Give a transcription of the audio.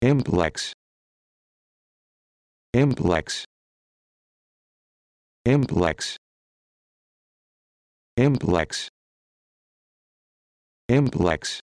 Implex. Implex. Implex. Implex. Implex.